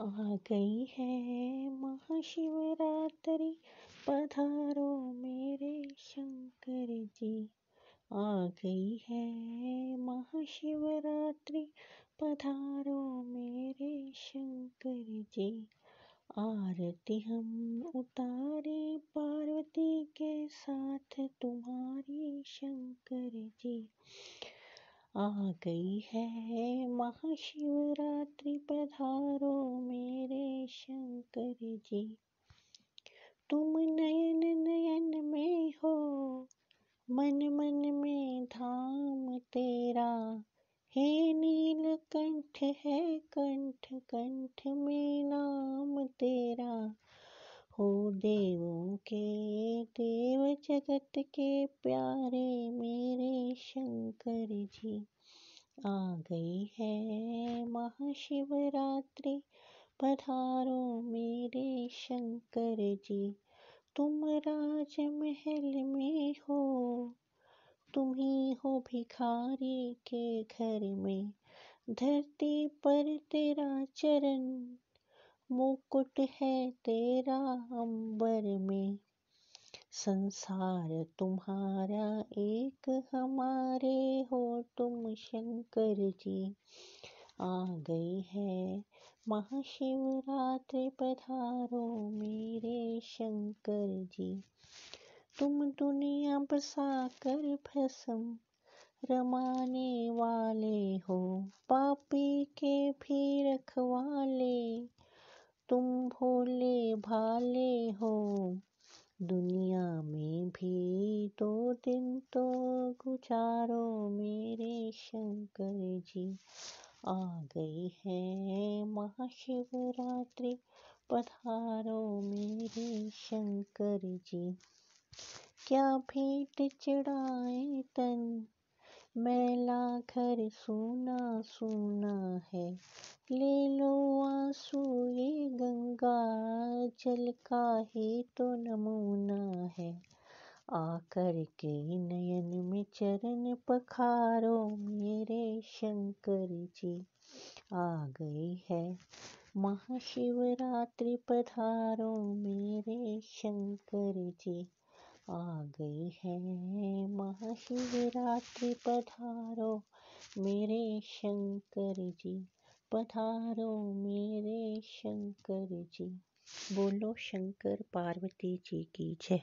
आ गई है महाशिवरात्रि। पधारो मेरे शंकर जी। आ गई है महाशिवरात्रि। पधारो मेरे शंकर जी। आरती हम उतारे पार्वती के साथ, तुम्हारी शंकर जी। आ गई है महाशिवरात्रि पधारो मेरे शंकर जी। तुम नयन नयन में हो, मन मन में धाम तेरा। हे नील कंठ, है कंठ कंठ में नाम तेरा। हो देवों के देव जगत के प्यारे मेरे शंकर जी। आ गई है महाशिवरात्रि, पधारो मेरे शंकर जी। तुम राजमहल में हो, तुम ही हो भिखारी के घर में। धरती पर तेरा चरण मुकुट है तेरा अंबर में। संसार तुम्हारा एक, हमारे हो तुम शंकर जी। आ गई है महाशिवरात्रि पधारो मेरे शंकर जी। तुम दुनिया बसा कर भसम रमाने वाले हो, पापी के भी रखवाले। तुम भोले भाले हो। दुनिया में भी दो दिन तो गुजारो मेरे शंकर जी। आ गई है महाशिवरात्रि, पधारो मेरे शंकर जी। क्या भेंट चढ़ाए तन? मैला घर सूना सूना है। ले लो आँसू ये गंगा जल का ही तो नमूना है। आकर के नयन में चरण पखारो मेरे शंकर जी। आ गई है महाशिवरात्रि पधारो मेरे शंकर जी। आ गई है महाशिवरात्रि पधारो मेरे शंकर जी। पधारो मेरे शंकर जी। बोलो शंकर पार्वती जी की जय।